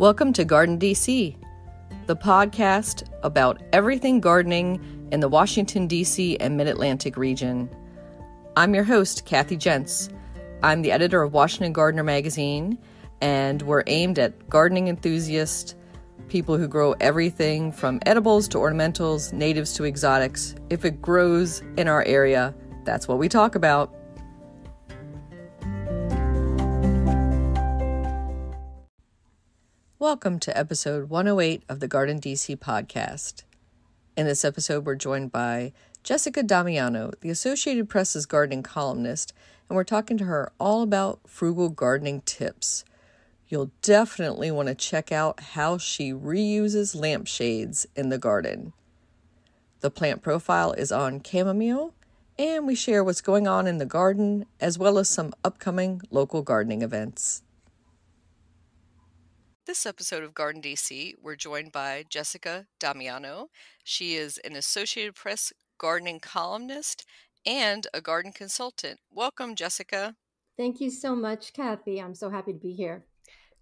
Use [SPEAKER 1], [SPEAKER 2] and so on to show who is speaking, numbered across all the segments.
[SPEAKER 1] Welcome to Garden DC, the podcast about everything gardening in the Washington, D.C. and Mid Atlantic region. I'm your host, Kathy Jentz. I'm the editor of Washington Gardener magazine, and we're aimed at gardening enthusiasts, people who grow everything from edibles to ornamentals, natives to exotics. If it grows in our area, that's what we talk about. Welcome to episode 108 of the Garden DC podcast. In this episode, we're joined by Jessica Damiano, the Associated Press's gardening columnist, and we're talking to her all about frugal gardening tips. You'll definitely want to check out how she reuses lampshades in the garden. The plant profile is on chamomile, and we share what's going on in the garden as well as some upcoming local gardening events. This episode of Garden DC, we're joined by Jessica Damiano. She is an Associated Press gardening columnist and a garden consultant. Welcome, Jessica.
[SPEAKER 2] Thank you so much, Kathy. I'm so happy to be here.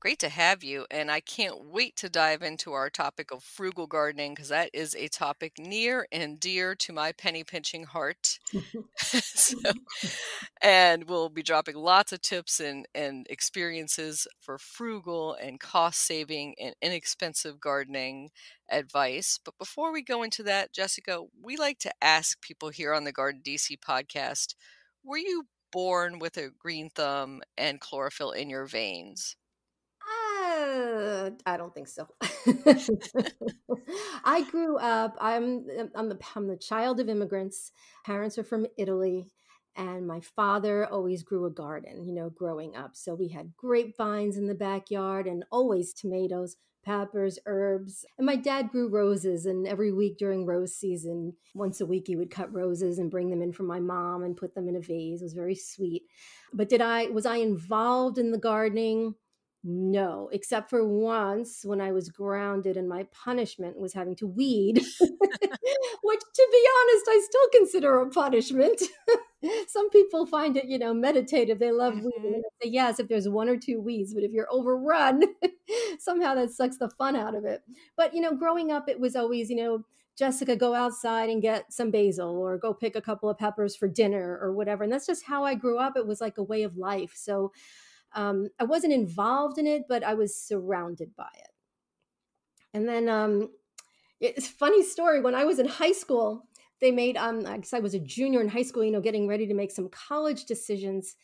[SPEAKER 1] Great to have you. And I can't wait to dive into our topic of frugal gardening because that is a topic near and dear to my penny pinching heart. so, and we'll be dropping lots of tips and, and experiences for frugal and cost saving and inexpensive gardening advice. But before we go into that, Jessica, we like to ask people here on the Garden DC podcast were you born with a green thumb and chlorophyll in your veins?
[SPEAKER 2] Uh, I don't think so. I grew up. I'm I'm the I'm the child of immigrants. Parents are from Italy, and my father always grew a garden. You know, growing up, so we had grapevines in the backyard and always tomatoes, peppers, herbs. And my dad grew roses, and every week during rose season, once a week he would cut roses and bring them in for my mom and put them in a vase. It was very sweet. But did I was I involved in the gardening? No, except for once when I was grounded and my punishment was having to weed, which to be honest, I still consider a punishment. Some people find it, you know, meditative. They love mm-hmm. weeding. And say yes if there's one or two weeds, but if you're overrun, somehow that sucks the fun out of it. But, you know, growing up, it was always, you know, Jessica, go outside and get some basil or go pick a couple of peppers for dinner or whatever. And that's just how I grew up. It was like a way of life. So, um, I wasn't involved in it, but I was surrounded by it. And then um, it's funny story. When I was in high school, they made um, I guess I was a junior in high school, you know, getting ready to make some college decisions,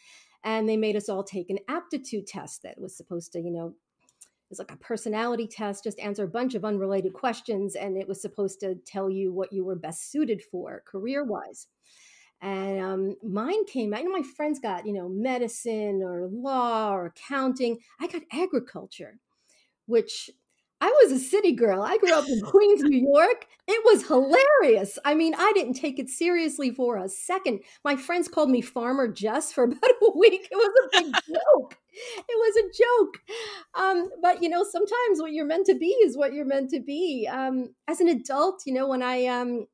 [SPEAKER 2] and they made us all take an aptitude test that was supposed to, you know, it was like a personality test, just answer a bunch of unrelated questions, and it was supposed to tell you what you were best suited for career wise. And um, mine came out, you know, my friends got, you know, medicine or law or accounting. I got agriculture, which I was a city girl. I grew up in Queens, New York. It was hilarious. I mean, I didn't take it seriously for a second. My friends called me Farmer Jess for about a week. It was a big joke. It was a joke. Um, but, you know, sometimes what you're meant to be is what you're meant to be. Um, as an adult, you know, when I um,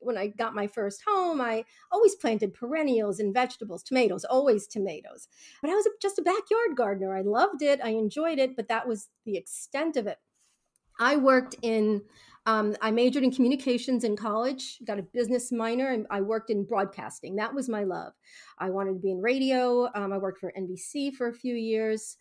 [SPEAKER 2] when I got my first home, I always planted perennials and vegetables, tomatoes, always tomatoes. But I was just a backyard gardener. I loved it, I enjoyed it, but that was the extent of it. I worked in, um, I majored in communications in college, got a business minor, and I worked in broadcasting. That was my love. I wanted to be in radio. Um, I worked for NBC for a few years.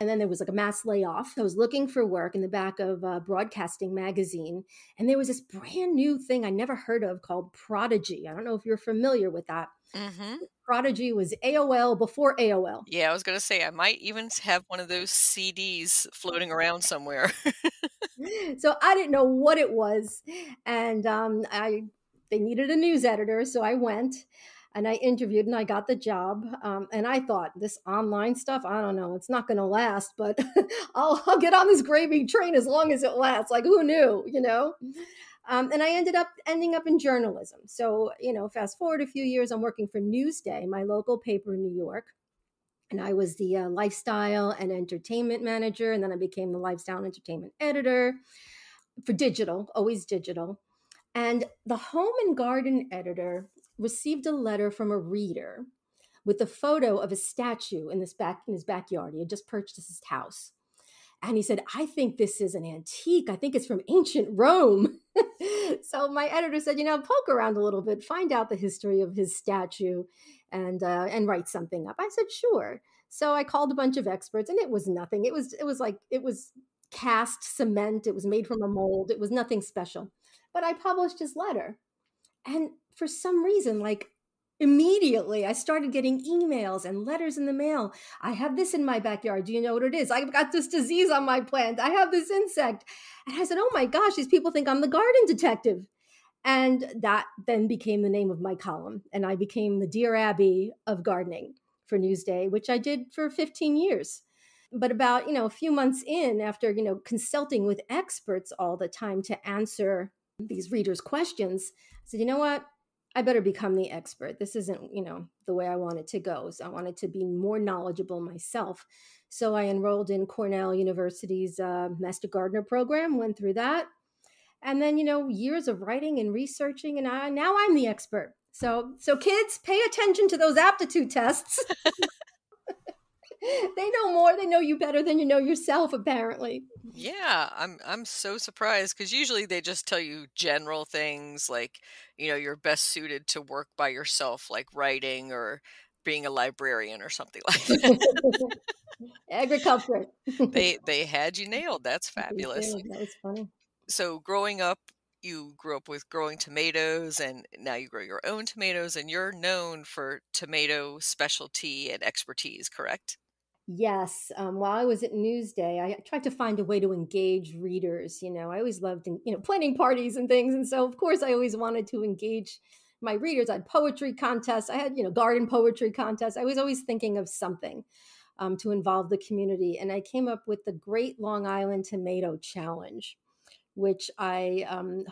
[SPEAKER 2] And then there was like a mass layoff. I was looking for work in the back of uh, Broadcasting Magazine. And there was this brand new thing I never heard of called Prodigy. I don't know if you're familiar with that. Mm-hmm. Prodigy was AOL before AOL.
[SPEAKER 1] Yeah, I was going to say, I might even have one of those CDs floating around somewhere.
[SPEAKER 2] so I didn't know what it was. And um, I they needed a news editor. So I went and I interviewed and I got the job. Um, and I thought this online stuff, I don't know, it's not going to last, but I'll, I'll, get on this gravy train as long as it lasts. Like who knew, you know? Um, and I ended up ending up in journalism. So, you know, fast forward a few years, I'm working for Newsday, my local paper in New York. And I was the uh, lifestyle and entertainment manager. And then I became the lifestyle and entertainment editor for digital, always digital. And the home and garden editor received a letter from a reader with a photo of a statue in this back in his backyard. He had just purchased his house. And he said, I think this is an antique. I think it's from ancient Rome. so my editor said, you know, poke around a little bit, find out the history of his statue and uh, and write something up. I said, sure. So I called a bunch of experts and it was nothing. It was it was like it was cast cement. It was made from a mold. It was nothing special. But I published his letter. And for some reason, like immediately I started getting emails and letters in the mail. I have this in my backyard. Do you know what it is? I've got this disease on my plant. I have this insect. And I said, Oh my gosh, these people think I'm the garden detective. And that then became the name of my column. And I became the Dear Abby of gardening for Newsday, which I did for 15 years. But about, you know, a few months in, after, you know, consulting with experts all the time to answer these readers' questions, I said, you know what? I better become the expert. This isn't, you know, the way I wanted to go. So I wanted to be more knowledgeable myself. So I enrolled in Cornell University's uh, Master Gardener program, went through that. And then, you know, years of writing and researching, and I, now I'm the expert. So, so kids, pay attention to those aptitude tests. they know more. They know you better than you know yourself, apparently.
[SPEAKER 1] Yeah, I'm I'm so surprised because usually they just tell you general things like, you know, you're best suited to work by yourself, like writing or being a librarian or something like that.
[SPEAKER 2] Agriculture.
[SPEAKER 1] they they had you nailed. That's fabulous.
[SPEAKER 2] That was funny.
[SPEAKER 1] So growing up, you grew up with growing tomatoes and now you grow your own tomatoes and you're known for tomato specialty and expertise, correct?
[SPEAKER 2] Yes. Um, while I was at Newsday, I tried to find a way to engage readers. You know, I always loved, you know, planning parties and things. And so, of course, I always wanted to engage my readers. I had poetry contests. I had, you know, garden poetry contests. I was always thinking of something um, to involve the community. And I came up with the Great Long Island Tomato Challenge, which I um,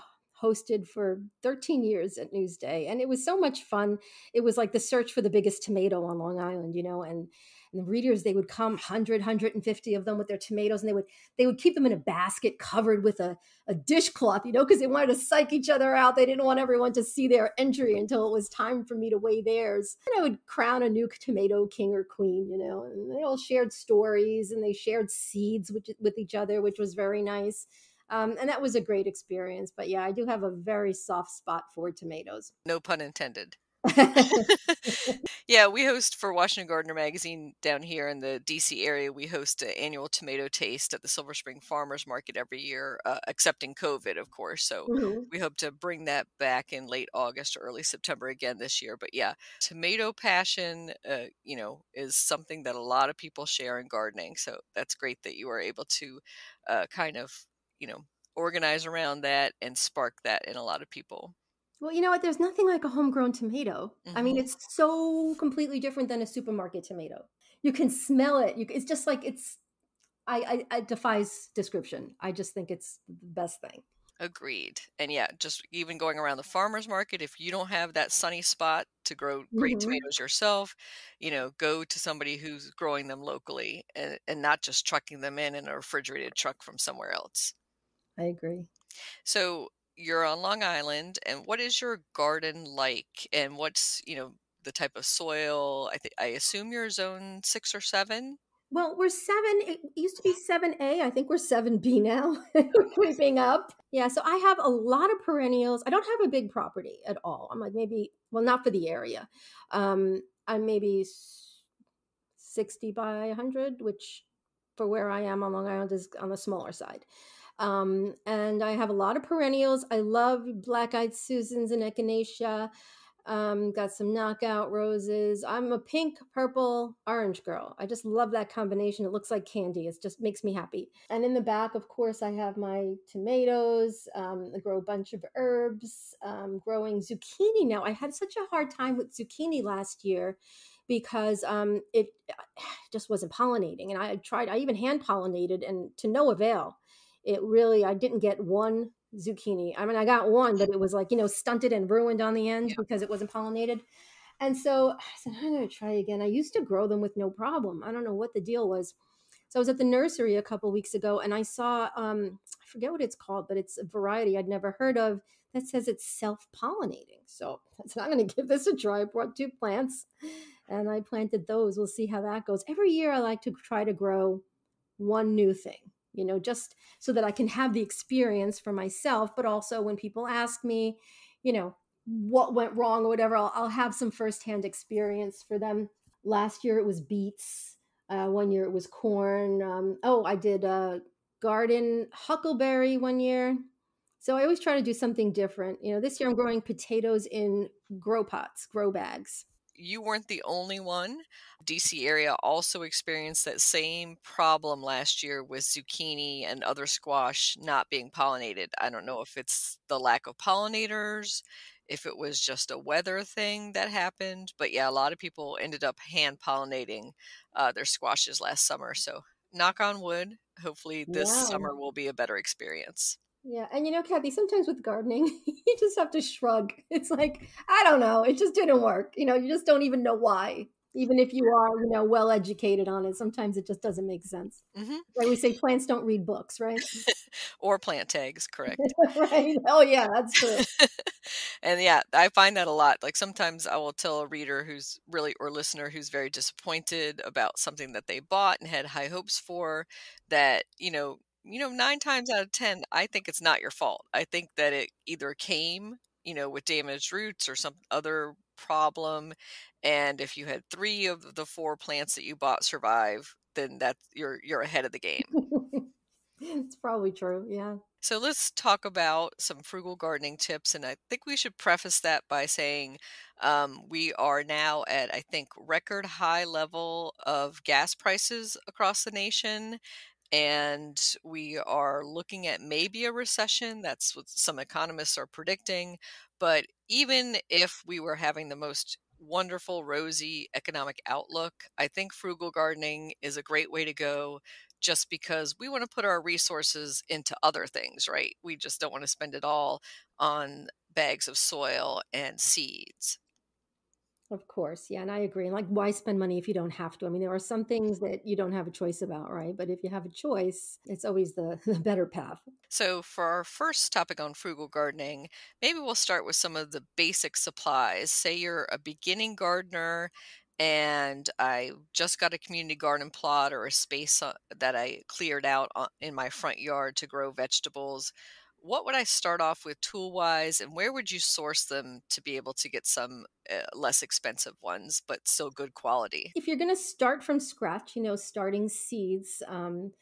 [SPEAKER 2] hosted for 13 years at Newsday. And it was so much fun. It was like the search for the biggest tomato on Long Island, you know, and and the readers they would come 100 150 of them with their tomatoes and they would they would keep them in a basket covered with a, a dishcloth you know because they wanted to psych each other out. They didn't want everyone to see their entry until it was time for me to weigh theirs. And i would crown a new tomato king or queen you know and they all shared stories and they shared seeds with, with each other which was very nice. Um, and that was a great experience but yeah i do have a very soft spot for tomatoes.
[SPEAKER 1] No pun intended yeah, we host for Washington Gardener magazine down here in the DC area. We host an annual tomato taste at the Silver Spring Farmers Market every year, uh, accepting COVID, of course. So mm-hmm. we hope to bring that back in late August or early September again this year. But yeah, tomato passion, uh, you know, is something that a lot of people share in gardening. So that's great that you are able to uh, kind of, you know, organize around that and spark that in a lot of people.
[SPEAKER 2] Well, you know what? There's nothing like a homegrown tomato. Mm-hmm. I mean, mm-hmm. it's so completely different than a supermarket tomato. You can smell it. You, it's just like it's. I, I, I defies description. I just think it's the best thing.
[SPEAKER 1] Agreed. And yeah, just even going around the farmers market, if you don't have that sunny spot to grow great mm-hmm. tomatoes yourself, you know, go to somebody who's growing them locally and, and not just trucking them in in a refrigerated truck from somewhere else.
[SPEAKER 2] I agree.
[SPEAKER 1] So you're on Long Island, and what is your garden like? And what's you know the type of soil? I think I assume you're zone six or seven.
[SPEAKER 2] Well, we're seven. It used to be seven A. I think we're seven B now. we're creeping up. Yeah. So I have a lot of perennials. I don't have a big property at all. I'm like maybe well, not for the area. Um, I'm maybe sixty by hundred, which for where I am on Long Island is on the smaller side. Um, and I have a lot of perennials. I love black eyed Susans and Echinacea. Um, got some knockout roses. I'm a pink, purple, orange girl. I just love that combination. It looks like candy. It just makes me happy. And in the back, of course, I have my tomatoes. Um, I grow a bunch of herbs. Um, growing zucchini now. I had such a hard time with zucchini last year because um, it just wasn't pollinating. And I tried. I even hand pollinated, and to no avail it really i didn't get one zucchini. I mean i got one but it was like you know stunted and ruined on the end yeah. because it wasn't pollinated. And so i said i'm going to try again. I used to grow them with no problem. I don't know what the deal was. So i was at the nursery a couple weeks ago and i saw um, i forget what it's called but it's a variety i'd never heard of that says it's self-pollinating. So i said i'm going to give this a try. I brought two plants and i planted those. We'll see how that goes. Every year i like to try to grow one new thing you know, just so that I can have the experience for myself, but also when people ask me, you know, what went wrong or whatever, I'll, I'll have some firsthand experience for them. Last year it was beets. Uh, one year it was corn. Um, oh, I did uh, garden huckleberry one year. So I always try to do something different. You know, this year I'm growing potatoes in grow pots, grow bags
[SPEAKER 1] you weren't the only one. DC area also experienced that same problem last year with zucchini and other squash not being pollinated. I don't know if it's the lack of pollinators, if it was just a weather thing that happened, but yeah, a lot of people ended up hand pollinating uh, their squashes last summer. So, knock on wood, hopefully this
[SPEAKER 2] Yeah.
[SPEAKER 1] summer will be a better experience.
[SPEAKER 2] Yeah, and you know, Kathy, sometimes with gardening, you just have to shrug. It's like, I don't know, it just didn't work. You know, you just don't even know why. Even if you are, you know, well educated on it, sometimes it just doesn't make sense.
[SPEAKER 1] hmm
[SPEAKER 2] Like we say, plants don't read books, right?
[SPEAKER 1] or plant tags, correct.
[SPEAKER 2] right. Oh yeah, that's true.
[SPEAKER 1] and yeah, I find that a lot. Like sometimes I will tell a reader who's really or listener who's very disappointed about something that they bought and had high hopes for that, you know, you know, 9 times out of 10, I think it's not your fault. I think that it either came, you know, with damaged roots or some other problem and if you had 3 of the 4 plants that you bought survive, then that's you're you're ahead of the game.
[SPEAKER 2] it's probably true. Yeah.
[SPEAKER 1] So let's talk about some frugal gardening tips. And I think we should preface that by saying um, we are now at, I think, record high level of gas prices across the nation. And we are looking at maybe a recession. That's what some economists are predicting. But even if we were having the most wonderful, rosy economic outlook, I think frugal gardening is a great way to go just because we want to put our resources into other things, right? We just don't want to spend it all on bags of soil and seeds.
[SPEAKER 2] Of course. Yeah. And I agree. And like, why spend money if you don't have to? I mean, there are some things that you don't have a choice about, right? But if you have a choice, it's always the, the better path.
[SPEAKER 1] So, for our first topic on frugal gardening, maybe we'll start with some of the basic supplies. Say you're a beginning gardener and I just got a community garden plot or a space uh, that I cleared out in my front yard to grow vegetables. What would I start off with tool wise, and where would you source them to be able to get some uh, less expensive ones, but still good quality?
[SPEAKER 2] If you're going to start from scratch, you know, starting seeds, um,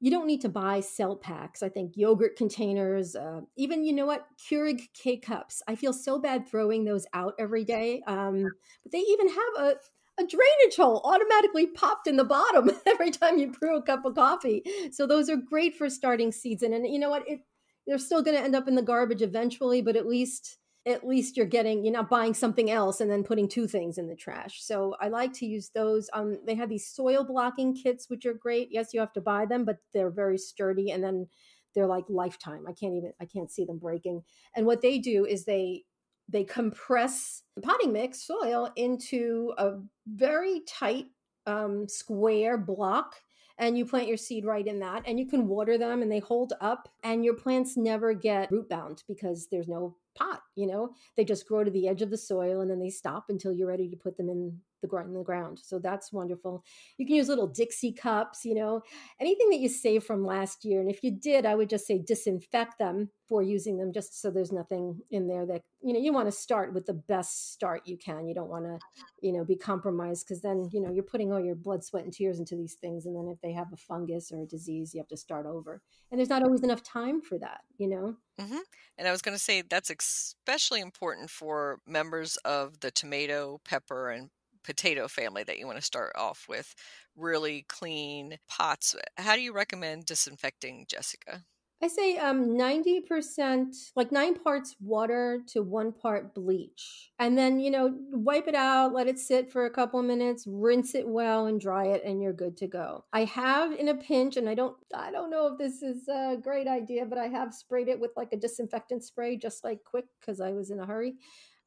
[SPEAKER 2] you don't need to buy cell packs. I think yogurt containers, uh, even you know what, Keurig K cups. I feel so bad throwing those out every day. Um, but they even have a a drainage hole automatically popped in the bottom every time you brew a cup of coffee. So those are great for starting seeds. And, and you know what? It they're still going to end up in the garbage eventually, but at least at least you're getting you're not buying something else and then putting two things in the trash. So i like to use those um they have these soil blocking kits which are great. Yes you have to buy them but they're very sturdy and then they're like lifetime. I can't even i can't see them breaking. And what they do is they they compress the potting mix soil into a very tight um, square block and you plant your seed right in that and you can water them and they hold up and your plants never get root bound because there's no pot you know? They just grow to the edge of the soil and then they stop until you're ready to put them in the ground the ground. So that's wonderful. You can use little dixie cups you know anything that you saved from last year. And if you did i would just say disinfect them for using them just so there's nothing in there that you know you want to start with the best start you can. You don't want to you know be compromised because then you know you're putting all your blood sweat and tears into these things. And then if they have a fungus or a disease you have to start over. And there's not always enough time for that you know?
[SPEAKER 1] Hmm And I was going to say that's especially important for members of the tomato, pepper, and potato family that you want to start off with really clean pots. How do you recommend disinfecting, Jessica?
[SPEAKER 2] I say um 90%, like nine parts water to one part bleach. And then, you know, wipe it out, let it sit for a couple of minutes, rinse it well and dry it and you're good to go. I have in a pinch and I don't I don't know if this is a great idea, but I have sprayed it with like a disinfectant spray just like quick cuz I was in a hurry.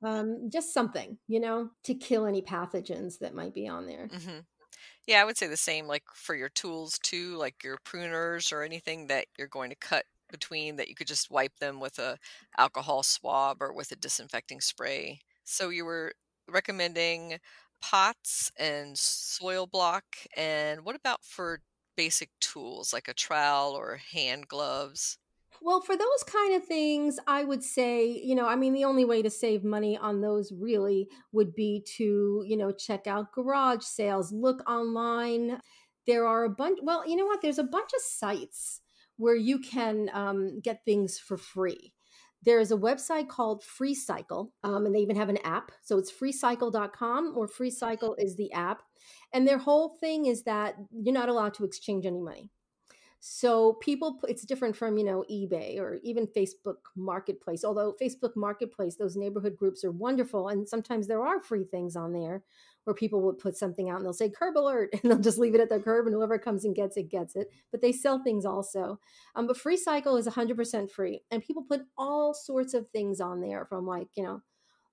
[SPEAKER 2] Um just something, you know, to kill any pathogens that might be on there.
[SPEAKER 1] hmm Yeah, I would say the same like for your tools too, like your pruners or anything that you're going to cut between that you could just wipe them with a alcohol swab or with a disinfecting spray. So you were recommending pots and soil block and what about for basic tools like a trowel or hand gloves?
[SPEAKER 2] Well, for those kind of things, I would say, you know, I mean, the only way to save money on those really would be to, you know, check out garage sales, look online. There are a bunch, well, you know what? There's a bunch of sites where you can um, get things for free. There is a website called FreeCycle, um, and they even have an app. So it's freecycle.com or FreeCycle is the app. And their whole thing is that you're not allowed to exchange any money. So people, it's different from, you know, eBay or even Facebook Marketplace. Although Facebook Marketplace, those neighborhood groups are wonderful. And sometimes there are free things on there where people will put something out and they'll say curb alert and they'll just leave it at the curb and whoever comes and gets it gets it. But they sell things also. Um, but FreeCycle is 100% free. And people put all sorts of things on there from like, you know,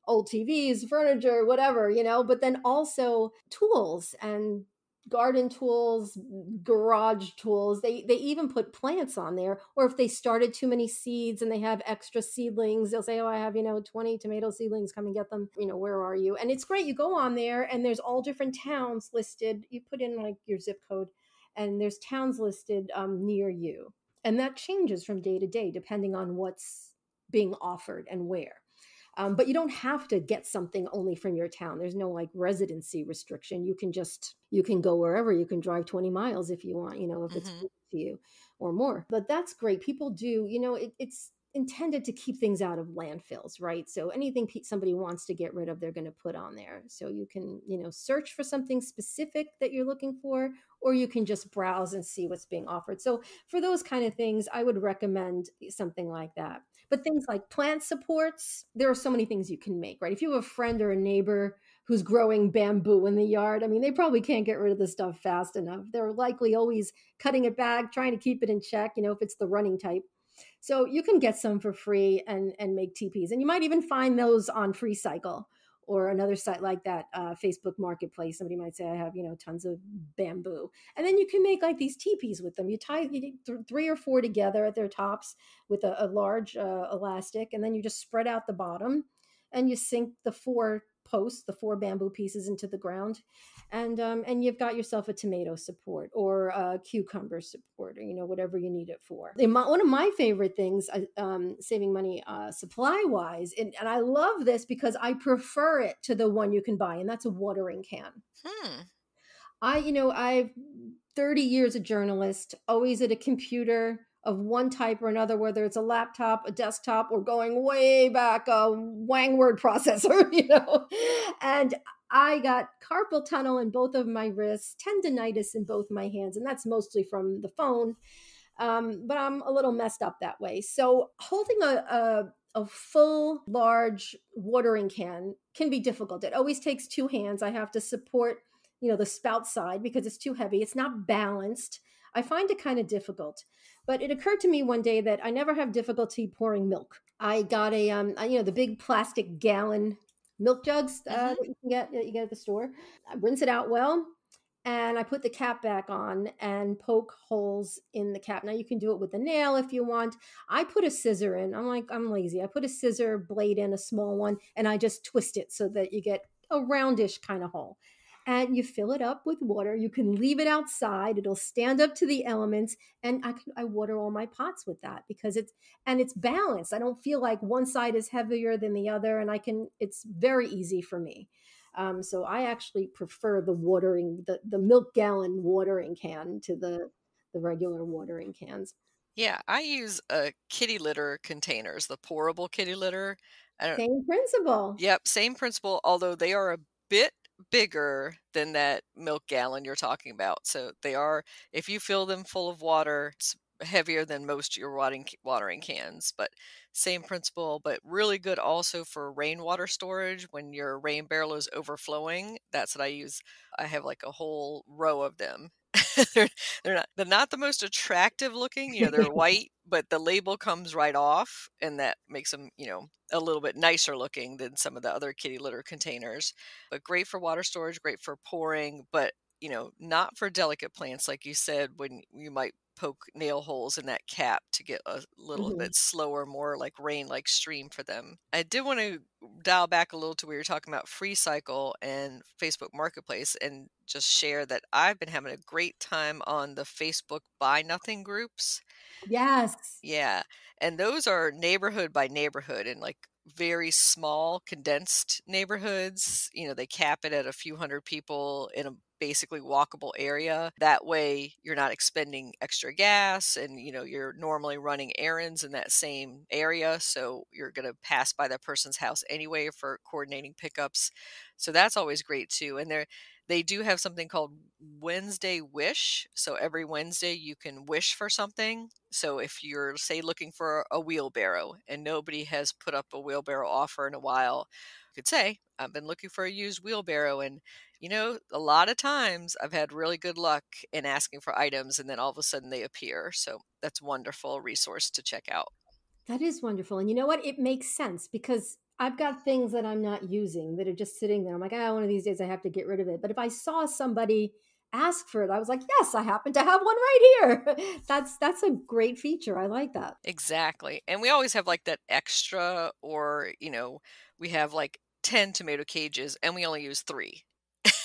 [SPEAKER 2] old TVs, furniture, whatever, you know, but then also tools and garden tools, garage tools. They they even put plants on there. Or if they started too many seeds and they have extra seedlings, they'll say, "Oh, I have you know twenty tomato seedlings. Come and get them. You know, where are you?" And it's great. You go on there and there's all different towns listed. You put in like your zip code, and there's towns listed um, near you, and that changes from day to day depending on what's being offered and where. Um, but you don't have to get something only from your town. There's no like residency restriction. You can just you can go wherever. You can drive 20 miles if you want. You know, if it's mm-hmm. to you or more. But that's great. People do. You know, it, it's intended to keep things out of landfills, right? So anything somebody wants to get rid of, they're going to put on there. So you can, you know, search for something specific that you're looking for, or you can just browse and see what's being offered. So for those kind of things, I would recommend something like that. But things like plant supports, there are so many things you can make, right? If you have a friend or a neighbor who's growing bamboo in the yard, I mean, they probably can't get rid of the stuff fast enough. They're likely always cutting it back, trying to keep it in check, you know, if it's the running type. So you can get some for free and and make teepees, and you might even find those on FreeCycle or another site like that, uh, Facebook Marketplace. Somebody might say, I have, you know, tons of bamboo. And then you can make like these teepees with them. You tie you th- three or four together at their tops with a, a large uh, elastic, and then you just spread out the bottom and you sink the four posts, the four bamboo pieces into the ground, and um, and you've got yourself a tomato support or a cucumber support, or you know whatever you need it for. one of my favorite things, uh, um, saving money uh, supply wise, and, and I love this because I prefer it to the one you can buy, and that's a watering can. Hmm. I, you know, I've 30 years a journalist, always at a computer of one type or another, whether it's a laptop, a desktop, or going way back a Wang word processor, you know. And I got carpal tunnel in both of my wrists, tendonitis in both my hands, and that's mostly from the phone. Um, but I'm a little messed up that way. So holding a, a a full large watering can can be difficult. It always takes two hands. I have to support, you know, the spout side because it's too heavy. It's not balanced. I find it kind of difficult. But it occurred to me one day that I never have difficulty pouring milk. I got a, um, you know, the big plastic gallon milk jugs uh, mm-hmm. that you can get that you get at the store. I rinse it out well, and I put the cap back on and poke holes in the cap. Now you can do it with a nail if you want. I put a scissor in. I'm like I'm lazy. I put a scissor blade in, a small one, and I just twist it so that you get a roundish kind of hole and you fill it up with water. You can leave it outside; it'll stand up to the elements. And I can, I water all my pots with that because it's and it's balanced. I don't feel like one side is heavier than the other, and I can. It's very easy for me. Um, so I actually prefer the watering the the milk gallon watering can to the the regular watering cans.
[SPEAKER 1] Yeah, I use a uh, kitty litter containers, the pourable kitty litter.
[SPEAKER 2] Same principle.
[SPEAKER 1] Yep, same principle. Although they are a bit bigger than that milk gallon you're talking about. So they are, if you fill them full of water, it's heavier than most your watering watering cans, but same principle, but really good also for rainwater storage when your rain barrel is overflowing. That's what I use. I have like a whole row of them they're, they're not they're not the most attractive looking you know they're white but the label comes right off and that makes them you know a little bit nicer looking than some of the other kitty litter containers. But great for water storage great for pouring but you know not for delicate plants like you said when you might poke nail holes in that cap to get a little
[SPEAKER 2] Mhm.
[SPEAKER 1] bit slower, more like rain like stream for them. I did want to dial back a little to where you're talking about free cycle and Facebook Marketplace and just share that I've been having a great time on the Facebook Buy Nothing groups.
[SPEAKER 2] Yes.
[SPEAKER 1] Yeah. And those are neighborhood by neighborhood and like very small condensed neighborhoods. You know, they cap it at a few hundred people in a basically walkable area. That way you're not expending extra gas and you know you're normally running errands in that same area so you're going to pass by that person's house anyway for coordinating pickups. So that's always great too. And they're they do have something called Wednesday Wish. So every Wednesday you can wish for something. So if you're, say, looking for a wheelbarrow and nobody has put up a wheelbarrow offer in a while, you could say, I've been looking for a used wheelbarrow. And, you know, a lot of times I've had really good luck in asking for items and then all of a sudden they appear. So that's wonderful resource to check out.
[SPEAKER 2] That is wonderful. And you know what? It makes sense because I've got things that I'm not using that are just sitting there. I'm like, ah, one of these days I have to get rid of it. But if I saw somebody ask for it, I was like, yes, I happen to have one right here. that's that's a great feature. I like that.
[SPEAKER 1] Exactly. And we always have like that extra or, you know, we have like 10 tomato cages and we only use 3.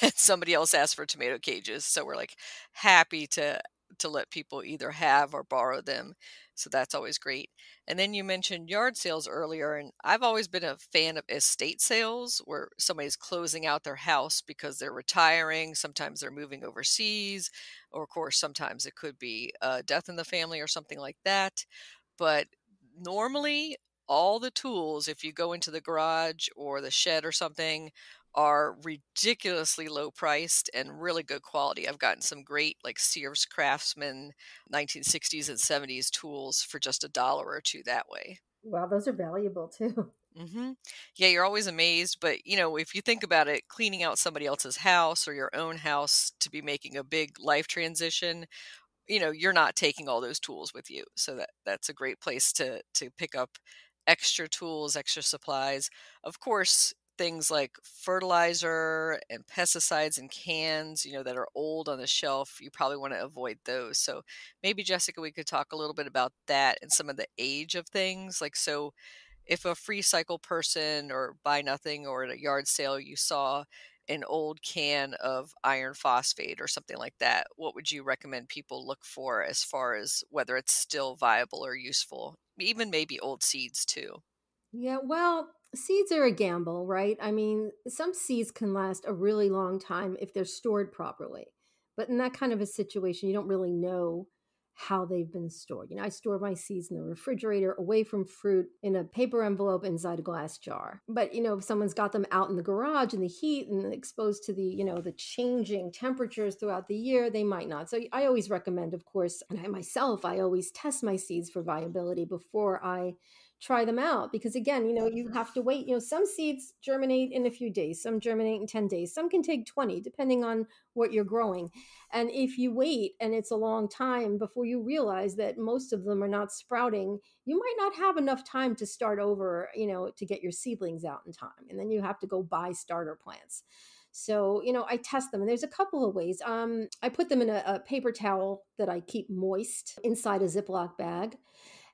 [SPEAKER 1] Somebody else asked for tomato cages, so we're like happy to to let people either have or borrow them. So that's always great. And then you mentioned yard sales earlier, and I've always been a fan of estate sales where somebody's closing out their house because they're retiring. Sometimes they're moving overseas, or of course, sometimes it could be a death in the family or something like that. But normally, all the tools, if you go into the garage or the shed or something, are ridiculously low priced and really good quality. I've gotten some great like Sears Craftsman 1960s and 70s tools for just a dollar or two that way.
[SPEAKER 2] Wow, those are valuable too.
[SPEAKER 1] hmm Yeah, you're always amazed, but you know, if you think about it, cleaning out somebody else's house or your own house to be making a big life transition, you know, you're not taking all those tools with you. So that that's a great place to to pick up extra tools, extra supplies. Of course, things like fertilizer and pesticides and cans, you know, that are old on the shelf, you probably want to avoid those. So maybe Jessica, we could talk a little bit about that and some of the age of things. Like so if a free cycle person or buy nothing or at a yard sale you saw an old can of iron phosphate or something like that, what would you recommend people look for as far as whether it's still viable or useful? Even maybe old seeds too.
[SPEAKER 2] Yeah, well, seeds are a gamble, right? I mean, some seeds can last a really long time if they're stored properly. But in that kind of a situation, you don't really know how they've been stored. You know, I store my seeds in the refrigerator away from fruit in a paper envelope inside a glass jar. But, you know, if someone's got them out in the garage in the heat and exposed to the, you know, the changing temperatures throughout the year, they might not. So I always recommend, of course, and I myself, I always test my seeds for viability before I try them out because again you know you have to wait you know some seeds germinate in a few days some germinate in 10 days some can take 20 depending on what you're growing. And if you wait and it's a long time before you realize that most of them are not sprouting you might not have enough time to start over you know to get your seedlings out in time and then you have to go buy starter plants. So, you know, I test them and there's a couple of ways. Um, I put them in a, a paper towel that I keep moist inside a Ziploc bag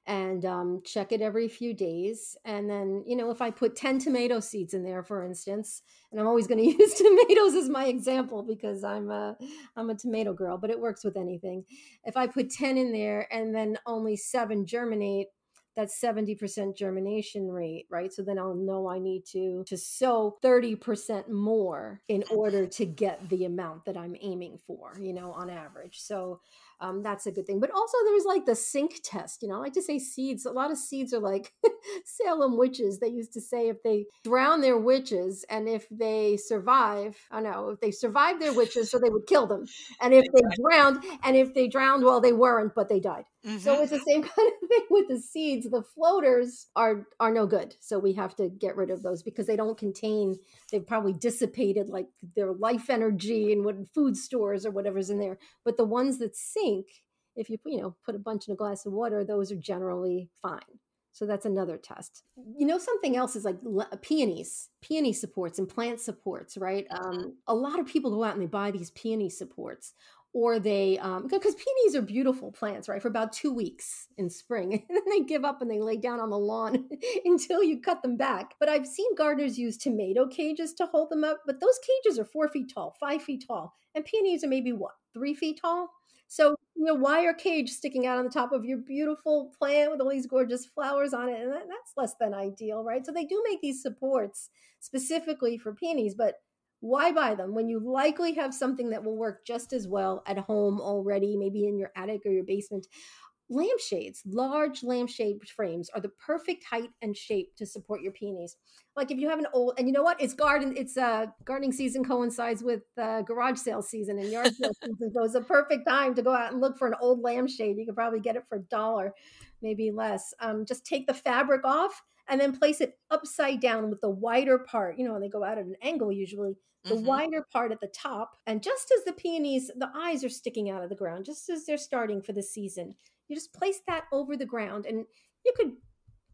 [SPEAKER 2] and um, check it every few days. And then, you know, if I put 10 tomato seeds in there, for instance, and I'm always going to use tomatoes as my example because I'm a, I'm a tomato girl, but it works with anything. If I put 10 in there and then only seven germinate, that's 70% germination rate, right? So then I'll know I need to to sow 30% more in order to get the amount that I'm aiming for, you know, on average. So um, that's a good thing. But also, there's like the sink test. You know, I like to say seeds. A lot of seeds are like Salem witches. They used to say if they drown their witches and if they survive, I know, if they survive their witches, so they would kill them. And if they drowned, and if they drowned, well, they weren't, but they died. Mm-hmm. So it's the same kind of thing with the seeds. The floaters are are no good. So we have to get rid of those because they don't contain. They've probably dissipated like their life energy and what food stores or whatever's in there. But the ones that sink, if you you know put a bunch in a glass of water, those are generally fine. So that's another test. You know, something else is like peonies, peony supports and plant supports, right? Um, a lot of people go out and they buy these peony supports or they um because peonies are beautiful plants right for about two weeks in spring and then they give up and they lay down on the lawn until you cut them back but i've seen gardeners use tomato cages to hold them up but those cages are four feet tall five feet tall and peonies are maybe what three feet tall so you know wire cage sticking out on the top of your beautiful plant with all these gorgeous flowers on it and that, that's less than ideal right so they do make these supports specifically for peonies but why buy them when you likely have something that will work just as well at home already, maybe in your attic or your basement? Lampshades, large lampshade frames are the perfect height and shape to support your peonies. Like if you have an old, and you know what? It's garden, it's uh, gardening season coincides with uh, garage sale season and yard sale season. So it's a perfect time to go out and look for an old lampshade. You could probably get it for a dollar, maybe less. Um, just take the fabric off and then place it upside down with the wider part. You know, and they go out at an angle usually the mm-hmm. wider part at the top. And just as the peonies, the eyes are sticking out of the ground, just as they're starting for the season, you just place that over the ground. And you could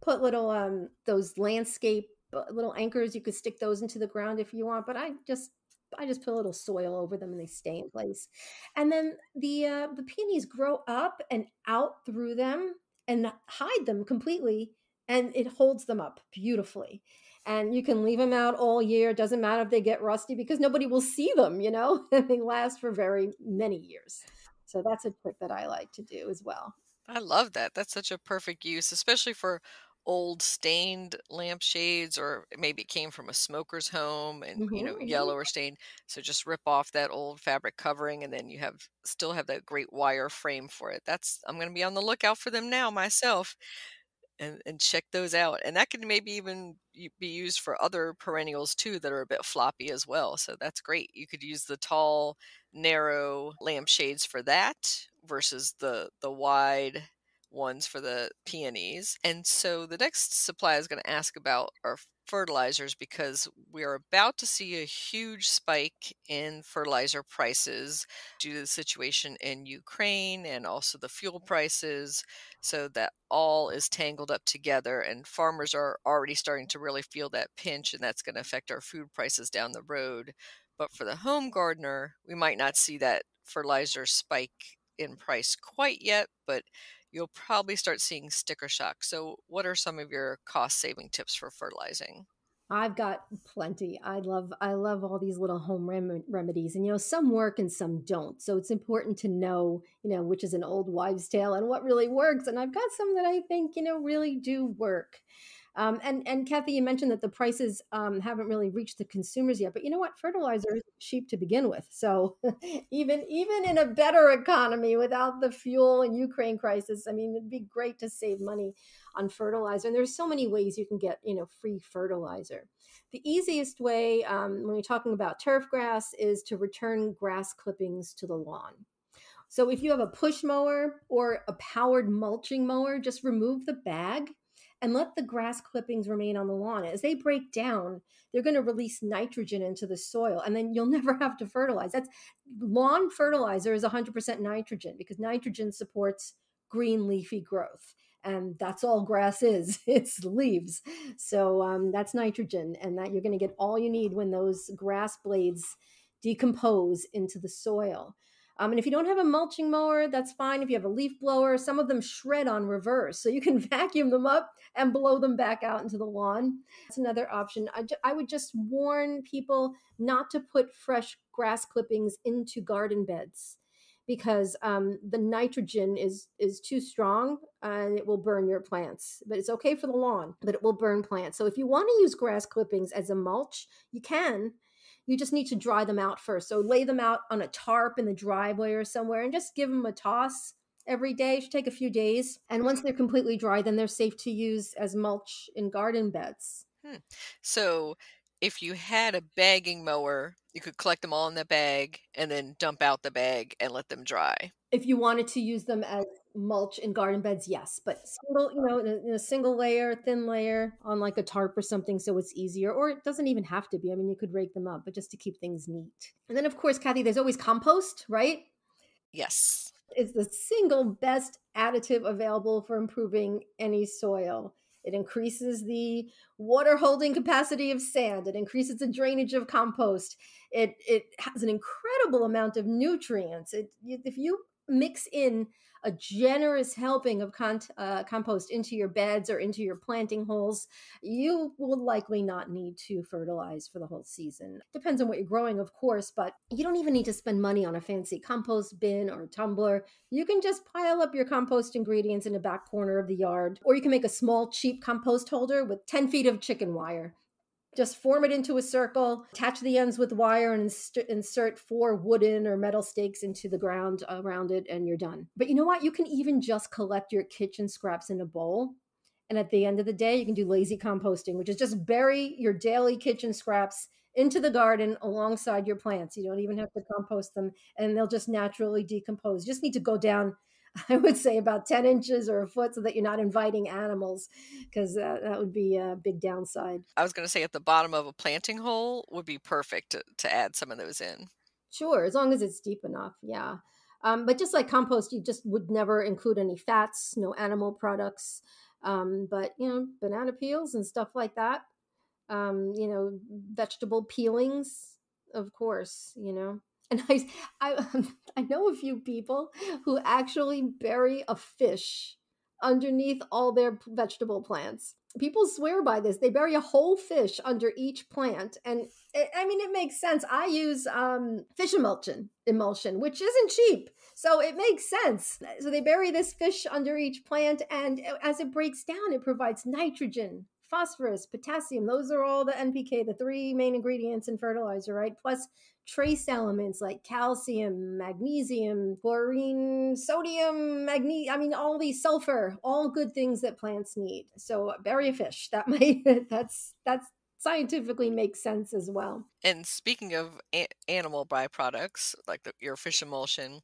[SPEAKER 2] put little, um, those landscape uh, little anchors, you could stick those into the ground if you want. But I just, I just put a little soil over them and they stay in place. And then the uh, the peonies grow up and out through them and hide them completely, and it holds them up beautifully and you can leave them out all year. It doesn't matter if they get rusty because nobody will see them, you know, and they last for very many years. So that's a trick that I like to do as well.
[SPEAKER 1] I love that. That's such a perfect use, especially for old stained lampshades or maybe it came from a smoker's home and mm-hmm, you know mm-hmm. yellow or stained so just rip off that old fabric covering and then you have still have that great wire frame for it that's i'm going to be on the lookout for them now myself and, and check those out. And that can maybe even be used for other perennials too that are a bit floppy as well. So that's great. You could use the tall, narrow lampshades for that versus the the wide ones for the peonies. And so the next supply I was going to ask about are fertilizers because we're about to see a huge spike in fertilizer prices due to the situation in Ukraine and also the fuel prices. So that all is tangled up together, and farmers are already starting to really feel that pinch, and that's going to affect our food prices down the road. But for the home gardener, we might not see that fertilizer spike in price quite yet, but you'll probably start seeing sticker shock. So, what are some of your cost saving tips for fertilizing?
[SPEAKER 2] I've got plenty. I love I love all these little home rem- remedies, and you know some work and some don't. So it's important to know, you know, which is an old wives' tale and what really works. And I've got some that I think you know really do work. Um, and and Kathy, you mentioned that the prices um, haven't really reached the consumers yet, but you know what? Fertilizer is cheap to begin with. So even even in a better economy without the fuel and Ukraine crisis, I mean, it'd be great to save money on fertilizer. And there's so many ways you can get you know free fertilizer. The easiest way um, when you're talking about turf grass is to return grass clippings to the lawn. So if you have a push mower or a powered mulching mower, just remove the bag and let the grass clippings remain on the lawn. As they break down, they're going to release nitrogen into the soil and then you'll never have to fertilize. That's lawn fertilizer is 100% nitrogen because nitrogen supports green leafy growth. And that's all grass is. It's leaves. So um, that's nitrogen, and that you're going to get all you need when those grass blades decompose into the soil. Um, and if you don't have a mulching mower, that's fine. If you have a leaf blower, some of them shred on reverse. So you can vacuum them up and blow them back out into the lawn. That's another option. I, ju- I would just warn people not to put fresh grass clippings into garden beds because um, the nitrogen is is too strong and it will burn your plants. But it's okay for the lawn, but it will burn plants. So if you want to use grass clippings as a mulch, you can you just need to dry them out first. So lay them out on a tarp in the driveway or somewhere and just give them a toss every day. It should take a few days. And once they're completely dry, then they're safe to use as mulch in garden beds.
[SPEAKER 1] Hmm. So if you had a bagging mower, you could collect them all in the bag and then dump out the bag and let them dry.
[SPEAKER 2] If you wanted to use them as mulch in garden beds, yes, but single, you know, in a, in a, single layer, thin layer on like a tarp or something, so it's easier. Or it doesn't even have to be. I mean, you could rake them up, but just to keep things neat. And then, of course, Kathy, there's always compost, right?
[SPEAKER 1] Yes,
[SPEAKER 2] it's the single best additive available for improving any soil. It increases the water holding capacity of sand. It increases the drainage of compost. It it has an incredible amount of nutrients. It if you mix in a generous helping of con- uh, compost into your beds or into your planting holes, you will likely not need to fertilize for the whole season. Depends on what you're growing, of course, but you don't even need to spend money on a fancy compost bin or tumbler. You can just pile up your compost ingredients in a back corner of the yard, or you can make a small, cheap compost holder with 10 feet of chicken wire. Just form it into a circle, attach the ends with wire, and inst- insert four wooden or metal stakes into the ground around it, and you're done. But you know what? You can even just collect your kitchen scraps in a bowl. And at the end of the day, you can do lazy composting, which is just bury your daily kitchen scraps into the garden alongside your plants. You don't even have to compost them, and they'll just naturally decompose. You just need to go down I would say about 10 inches or a foot so that you're not inviting animals because uh, that would be a big downside.
[SPEAKER 1] I was going to say at the bottom of a planting hole would be perfect to, to add some of those in.
[SPEAKER 2] Sure, as long as it's deep enough. Yeah. Um, but just like compost, you just would never include any fats, no animal products. Um, but, you know, banana peels and stuff like that. Um, you know, vegetable peelings, of course, you know and I, I, I know a few people who actually bury a fish underneath all their vegetable plants. People swear by this. They bury a whole fish under each plant, and it, I mean it makes sense. I use um, fish emulsion, emulsion, which isn't cheap, so it makes sense. So they bury this fish under each plant, and as it breaks down, it provides nitrogen, phosphorus, potassium. Those are all the NPK, the three main ingredients in fertilizer, right? Plus trace elements like calcium, magnesium, chlorine, sodium, magnesium. I mean, all these sulfur, all good things that plants need. So bury a fish. That might that's that's scientifically makes sense as well.
[SPEAKER 1] And speaking of a- animal byproducts, like the, your fish emulsion,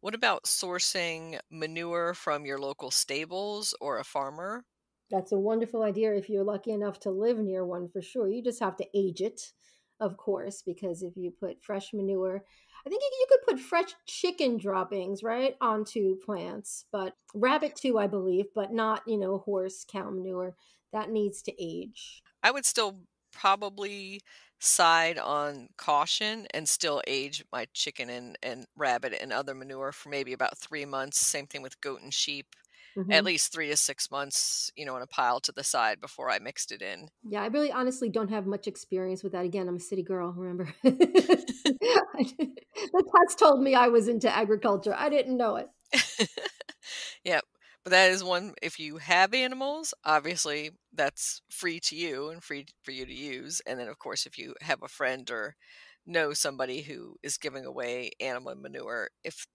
[SPEAKER 1] what about sourcing manure from your local stables or a farmer?
[SPEAKER 2] That's a wonderful idea if you're lucky enough to live near one for sure. You just have to age it of course, because if you put fresh manure, I think you could put fresh chicken droppings, right, onto plants, but rabbit too, I believe, but not, you know, horse, cow manure. That needs to age.
[SPEAKER 1] I would still probably side on caution and still age my chicken and, and rabbit and other manure for maybe about three months. Same thing with goat and sheep mm-hmm. at least three to six months, you know, in a pile to the side before I mixed it in.
[SPEAKER 2] Yeah, I really honestly don't have much experience with that. Again, I'm a city girl, remember? the pets told me I was into agriculture. I didn't know it.
[SPEAKER 1] yeah, but that is one if you have animals obviously that's free to you and free for you to use and then of course if you have a friend or know somebody who is giving away animal manure if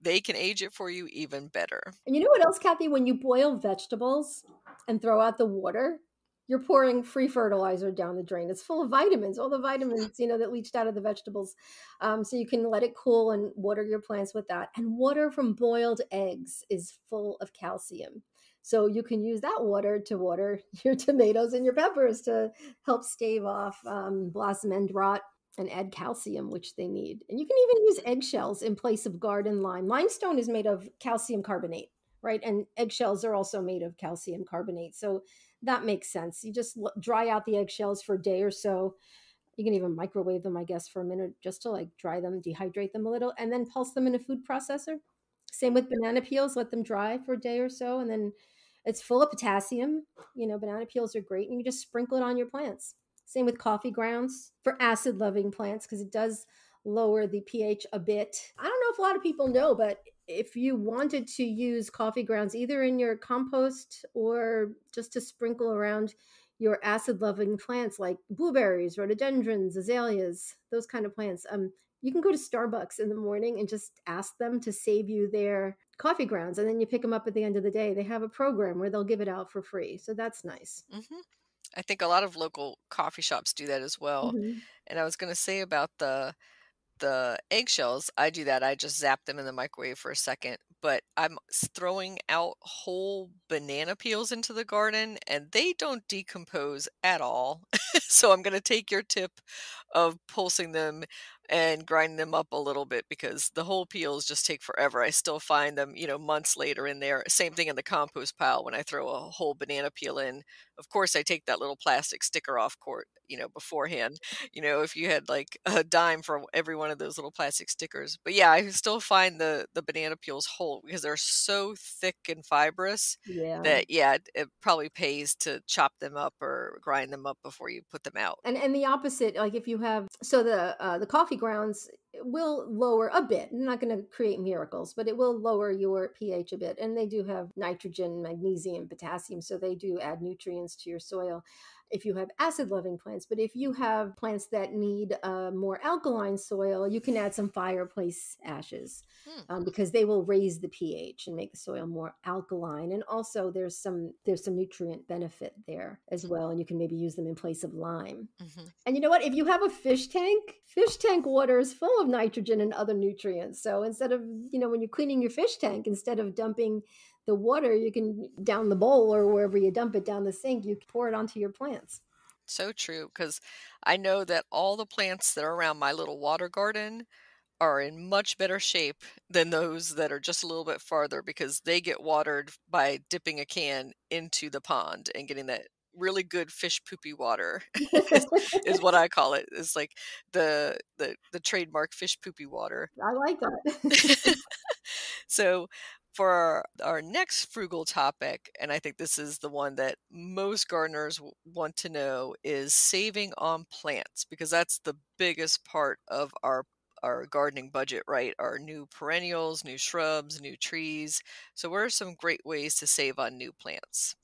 [SPEAKER 1] they can age it for you even better.
[SPEAKER 2] And you know what else, Kathy? When you boil vegetables and throw out the water, you're pouring free fertilizer down the drain. It's full of vitamins, all the vitamins, you know, that leached out of the vegetables. Um, so you can let it cool and water your plants with that. And water from boiled eggs is full of calcium. So you can use that water to water your tomatoes and your peppers to help stave off um, blossom end rot and add calcium, which they need. And you can even use eggshells in place of garden lime. Limestone is made of calcium carbonate, right? And eggshells are also made of calcium carbonate. So that makes sense. You just dry out the eggshells for a day or so. You can even microwave them, I guess, for a minute just to like dry them, dehydrate them a little, and then pulse them in a food processor. Same with banana peels, let them dry for a day or so. And then it's full of potassium. You know, banana peels are great. And you just sprinkle it on your plants. Same with coffee grounds for acid loving plants because it does lower the pH a bit. I don't know if a lot of people know, but if you wanted to use coffee grounds either in your compost or just to sprinkle around your acid loving plants like blueberries, rhododendrons, azaleas, those kind of plants, um, you can go to Starbucks in the morning and just ask them to save you their coffee grounds. And then you pick them up at the end of the day. They have a program where they'll give it out for free. So that's nice.
[SPEAKER 1] Mm-hmm. I think a lot of local coffee shops do that as well. Mm-hmm. And I was going to say about the the eggshells, I do that. I just zap them in the microwave for a second, but I'm throwing out whole banana peels into the garden and they don't decompose at all. so I'm going to take your tip of pulsing them and grind them up a little bit because the whole peels just take forever. I still find them, you know, months later in there. Same thing in the compost pile when I throw a whole banana peel in. Of course, I take that little plastic sticker off court, you know, beforehand. You know, if you had like a dime for every one of those little plastic stickers. But yeah, I still find the the banana peels whole because they're so thick and fibrous
[SPEAKER 2] Yeah.
[SPEAKER 1] that yeah, it, it probably pays to chop them up or grind them up before you put them out.
[SPEAKER 2] And and the opposite, like if you have so the uh, the coffee grounds will lower a bit. Not going to create miracles, but it will lower your pH a bit. And they do have nitrogen, magnesium, potassium, so they do add nutrients to your soil if you have acid loving plants. But if you have plants that need a more alkaline soil, you can add some fireplace ashes hmm. um, because they will raise the pH and make the soil more alkaline. And also there's some there's some nutrient benefit there as hmm. well. And you can maybe use them in place of lime. Mm-hmm. And you know what? If you have a fish tank, fish tank water is full of nitrogen and other nutrients. So instead of, you know, when you're cleaning your fish tank, instead of dumping the water you can down the bowl or wherever you dump it down the sink you pour it onto your plants
[SPEAKER 1] so true because i know that all the plants that are around my little water garden are in much better shape than those that are just a little bit farther because they get watered by dipping a can into the pond and getting that really good fish poopy water is, is, what I call it. It's like the the the trademark fish poopy water.
[SPEAKER 2] I like that.
[SPEAKER 1] so for our, next frugal topic, and I think this is the one that most gardeners want to know, is saving on plants because that's the biggest part of our our gardening budget, right? Our new perennials, new shrubs, new trees. So, what are some great ways to save on new plants?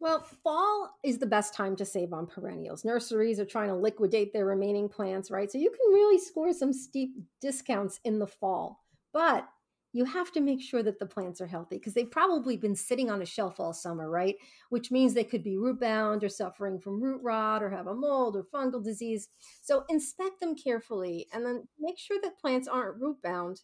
[SPEAKER 2] Well, fall is the best time to save on perennials. Nurseries are trying to liquidate their remaining plants, right? So you can really score some steep discounts in the fall. But you have to make sure that the plants are healthy because they've probably been sitting on a shelf all summer, right? Which means they could be root bound or suffering from root rot or have a mold or fungal disease. So inspect them carefully and then make sure that plants aren't root bound.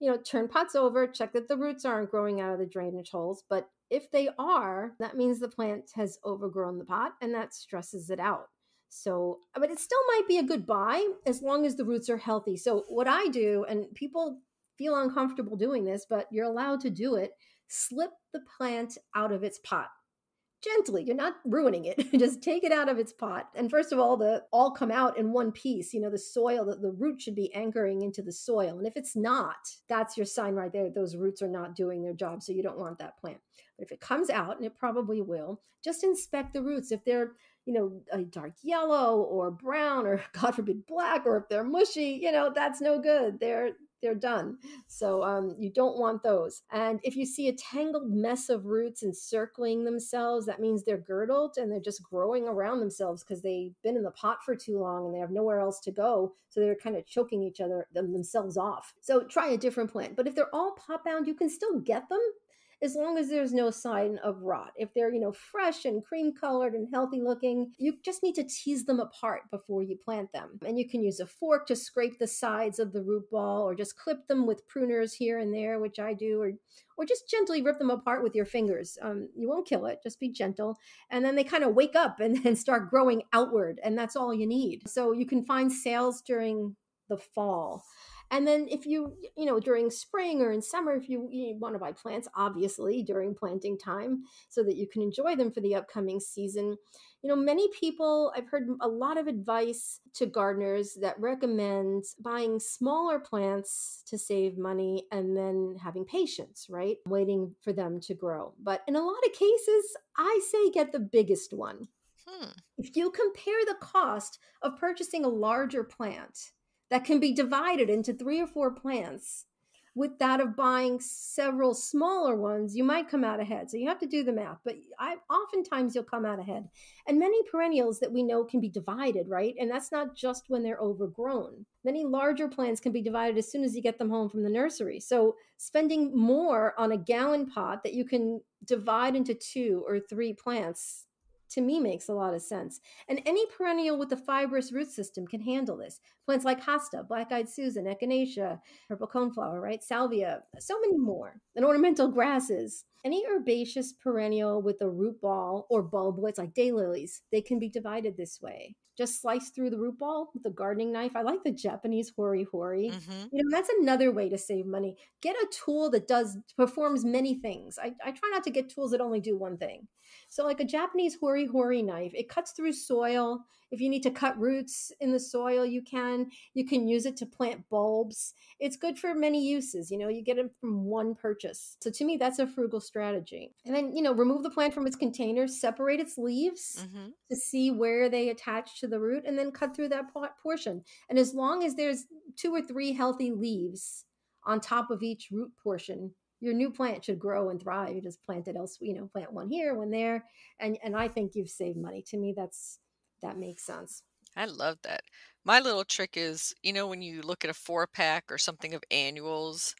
[SPEAKER 2] You know, turn pots over, check that the roots aren't growing out of the drainage holes. But if they are, that means the plant has overgrown the pot and that stresses it out. So, but it still might be a good buy as long as the roots are healthy. So, what I do, and people feel uncomfortable doing this, but you're allowed to do it. Slip the plant out of its pot gently. You're not ruining it. Just take it out of its pot. And first of all, the all come out in one piece. You know, the soil, the, the root should be anchoring into the soil. And if it's not, that's your sign right there. Those roots are not doing their job. So you don't want that plant. But if it comes out, and it probably will, just inspect the roots. If they're you know, a dark yellow or brown or God forbid black, or if they're mushy, you know, that's no good. They're they're done. So um, you don't want those. And if you see a tangled mess of roots encircling themselves, that means they're girdled and they're just growing around themselves because they've been in the pot for too long and they have nowhere else to go. So they're kind of choking each other themselves off. So try a different plant. But if they're all pot bound, you can still get them as long as there's no sign of rot. If they're, you know, fresh and cream colored and healthy looking, you just need to tease them apart before you plant them. And you can use a fork to scrape the sides of the root ball or just clip them with pruners here and there, which I do, or or just gently rip them apart with your fingers. Um, you won't kill it, just be gentle. And then they kind of wake up and then start growing outward, and that's all you need. So you can find sales during the fall. And then if you, you know, during spring or in summer, if you, you want to buy plants, obviously during planting time so that you can enjoy them for the upcoming season. You know, many people, I've heard a lot of advice to gardeners that recommend buying smaller plants to save money and then having patience, right? Waiting for them to grow. But in a lot of cases, I say get the biggest one. Hmm. If you compare the cost of purchasing a larger plant that can be divided into three or four plants with that of buying several smaller ones, you might come out ahead. So you have to do the math, but I, oftentimes you'll come out ahead. And many perennials that we know can be divided, right? And that's not just when they're overgrown. Many larger plants can be divided as soon as you get them home from the nursery. So spending more on a gallon pot that you can divide into two or three plants to me makes a lot of sense. And any perennial with a fibrous root system can handle this. Plants like hosta, black-eyed Susan, echinacea, purple coneflower, right? Salvia, so many more. And ornamental grasses. Any herbaceous perennial with a root ball or bulblets like daylilies, they can be divided this way. Just slice through the root ball with a gardening knife. I like the Japanese hori hori.
[SPEAKER 1] Mm-hmm.
[SPEAKER 2] You know, that's another way to save money. Get a tool that does performs many things. I, I try not to get tools that only do one thing. So, like a Japanese hori hori knife, it cuts through soil. If you need to cut roots in the soil, you can. You can use it to plant bulbs. It's good for many uses. You know, you get it from one purchase. So, to me, that's a frugal strategy. And then, you know, remove the plant from its container, separate its leaves
[SPEAKER 1] Mm-hmm.
[SPEAKER 2] to see where they attach to the root, and then cut through that portion. And as long as there's two or three healthy leaves on top of each root portion, your new plant should grow and thrive. You just plant it else, you know, plant one here, one there, and and I think you've saved money. To me, that's that makes sense.
[SPEAKER 1] I love that. My little trick is, you know, when you look at a four pack or something of annuals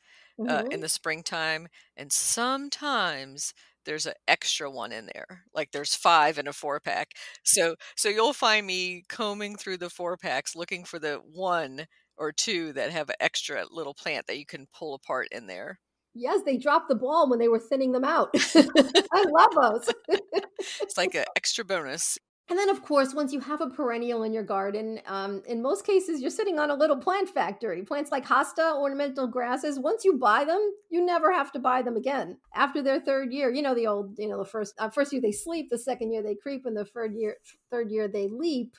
[SPEAKER 1] uh,
[SPEAKER 2] Mm-hmm.
[SPEAKER 1] in the springtime, and sometimes there's an extra one in there, like there's five in a four pack. So, so you'll find me combing through the four packs looking for the one or two that have an extra little plant that you can pull apart in there.
[SPEAKER 2] Yes, they dropped the ball when they were thinning them out. I love those.
[SPEAKER 1] it's like an extra bonus.
[SPEAKER 2] And then, of course, once you have a perennial in your garden, um, in most cases, you're sitting on a little plant factory. Plants like hosta, ornamental grasses, once you buy them, you never have to buy them again. After their third year, you know the old, you know, the first uh, first year they sleep, the second year they creep, and the third year third year they leap.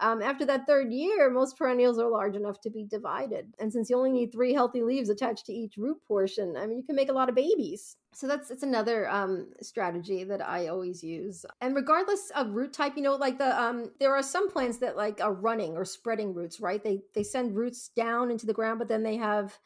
[SPEAKER 2] Um, after that third year, most perennials are large enough to be divided. And since you only need three healthy leaves attached to each root portion, I mean, you can make a lot of babies. So that's it's another um, strategy that I always use. And regardless of root type, you know, like the um, there are some plants that like are running or spreading roots, right? They they send roots down into the ground, but then they have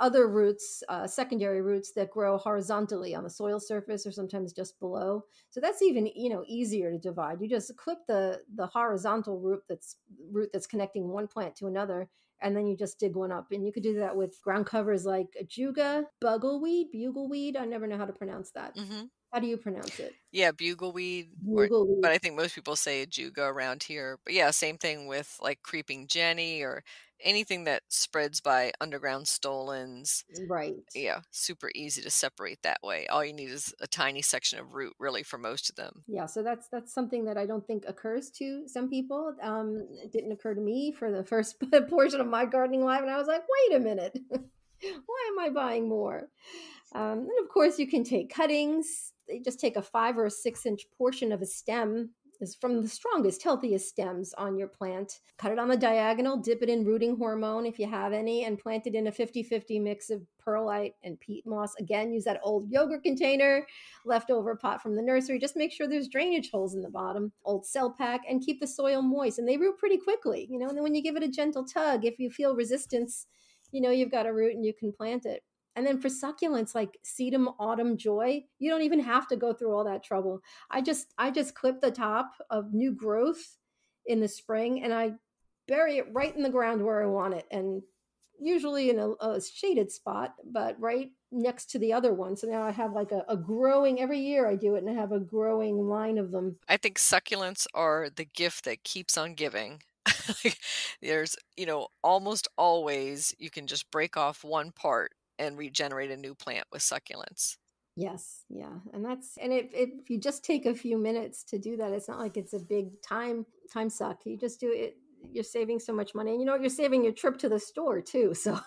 [SPEAKER 2] other roots, uh, secondary roots that grow horizontally on the soil surface or sometimes just below. So that's even you know easier to divide. You just clip the the horizontal root that's root that's connecting one plant to another, and then you just dig one up. And you could do that with ground covers like juga, bugleweed, bugleweed. I never know how to pronounce that.
[SPEAKER 1] Mm-hmm.
[SPEAKER 2] How do you pronounce it?
[SPEAKER 1] Yeah, bugleweed.
[SPEAKER 2] Bugleweed.
[SPEAKER 1] Or, but I think most people say juga around here. But yeah, same thing with like creeping jenny or anything that spreads by underground stolons.
[SPEAKER 2] Right.
[SPEAKER 1] Yeah, super easy to separate that way. All you need is a tiny section of root, really, for most of them.
[SPEAKER 2] Yeah, so that's that's something that I don't think occurs to some people. Um, it didn't occur to me for the first portion of my gardening life, and I was like, wait a minute, why am I buying more? Um, and of course, you can take cuttings. They just take a five or a six inch portion of a stem is from the strongest, healthiest stems on your plant. Cut it on the diagonal, dip it in rooting hormone if you have any, and plant it in a 50 50 mix of perlite and peat moss. Again, use that old yogurt container, leftover pot from the nursery. Just make sure there's drainage holes in the bottom, old cell pack, and keep the soil moist. And they root pretty quickly, you know. And then when you give it a gentle tug, if you feel resistance, you know you've got a root and you can plant it. And then for succulents like sedum autumn joy, you don't even have to go through all that trouble. I just I just clip the top of new growth in the spring and I bury it right in the ground where I want it and usually in a, a shaded spot, but right next to the other one. So now I have like a, a growing every year I do it and I have a growing line of them.
[SPEAKER 1] I think succulents are the gift that keeps on giving. There's, you know, almost always you can just break off one part and regenerate a new plant with succulents.
[SPEAKER 2] Yes, yeah, and that's and if, if you just take a few minutes to do that, it's not like it's a big time time suck. You just do it. You're saving so much money, and you know? You're saving your trip to the store too. So,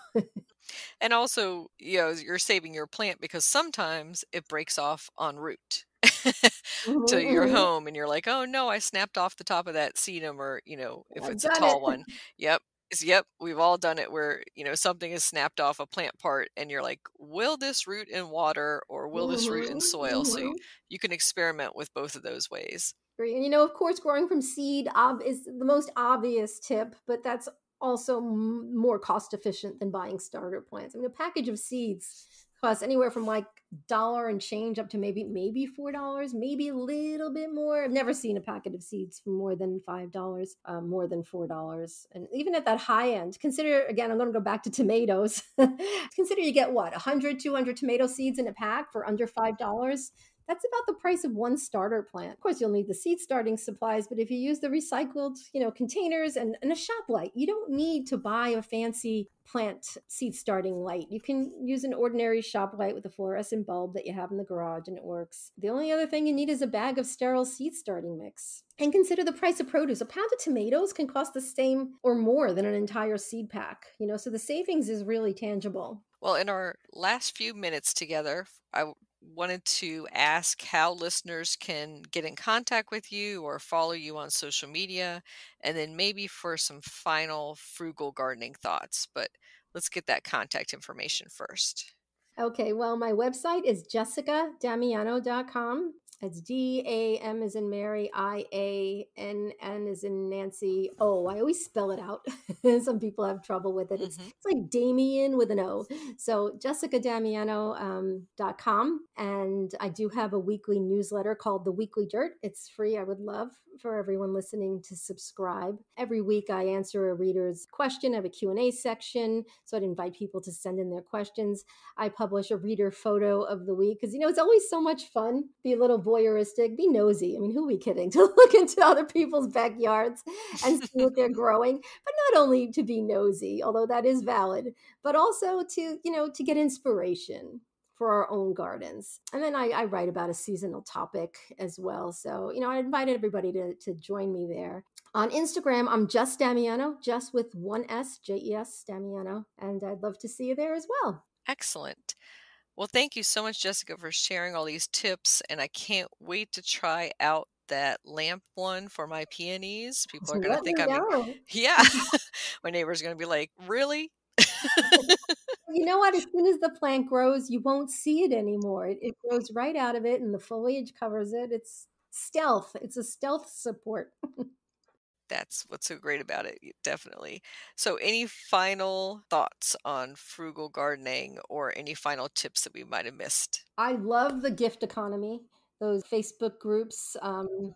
[SPEAKER 1] and also, you know, you're saving your plant because sometimes it breaks off en route
[SPEAKER 2] Mm-hmm,
[SPEAKER 1] to your home, and you're like, oh no, I snapped off the top of that sedum, or you know, if
[SPEAKER 2] I've
[SPEAKER 1] it's a tall
[SPEAKER 2] it.
[SPEAKER 1] one, yep, yep, we've all done it where, you know, something is snapped off a plant part and you're like, will this root in water or will this root in soil? So you,
[SPEAKER 2] mhm.
[SPEAKER 1] you can experiment with both of those ways.
[SPEAKER 2] Great. And you know, of course, growing from seed ob- is the most obvious tip, but that's also m- more cost efficient than buying starter plants. I mean, a package of seeds costs anywhere from like dollar and change up to maybe maybe four dollars, maybe a little bit more. I've never seen a packet of seeds for more than five dollars, um, more than four dollars, and even at that high end, consider again. I'm going to go back to tomatoes. consider you get what 100, 200 tomato seeds in a pack for under five dollars That's about the price of one starter plant. Of course, you'll need the seed starting supplies, but if you use the recycled, you know, containers and, and a shop light, you don't need to buy a fancy plant seed starting light. You can use an ordinary shop light with a fluorescent bulb that you have in the garage and it works. The only other thing you need is a bag of sterile seed starting mix. And consider the price of produce. A pound of tomatoes can cost the same or more than an entire seed pack, you know, so the savings is really tangible.
[SPEAKER 1] Well, in our last few minutes together, I wanted to ask how listeners can get in contact with you or follow you on social media, and then maybe for some final frugal gardening thoughts. But let's get that contact information first.
[SPEAKER 2] Okay, well, my website is jessicadamiano.com. It's D A M is in Mary, I A N N is in Nancy. Oh, I always spell it out. Some people have trouble with it. It's, mm-hmm. it's like Damien with an O. So jessicadamiano.com. Um, and I do have a weekly newsletter called The Weekly Dirt. It's free. I would love for everyone listening to subscribe. Every week I answer a reader's question. I have a Q&A section. So I'd invite people to send in their questions. I publish a reader photo of the week because, you know, it's always so much fun. Be a little voyeuristic, be nosy. I mean, who are we kidding? To look into other people's backyards and see what they're growing, but not only to be nosy, although that is valid, but also to, you know, to get inspiration for our own gardens. And then I, I, write about a seasonal topic as well. So, you know, I invited everybody to, to join me there. On Instagram, I'm just Damiano, just with one S, J E S, Damiano. And I'd love to see you there as well.
[SPEAKER 1] Excellent. Well, thank you so much, Jessica, for sharing all these tips. And I can't wait to try out that lamp one for my peonies. People are going to think I'm, know. yeah. my neighbor's going to be like, really?
[SPEAKER 2] you know what? As soon as the plant grows, you won't see it anymore. It, it grows right out of it and the foliage covers it. It's stealth, it's a stealth support.
[SPEAKER 1] That's what's so great about it definitely. So any final thoughts on frugal gardening or any final tips that we might have missed?
[SPEAKER 2] I love the gift economy those facebook groups um,